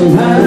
Não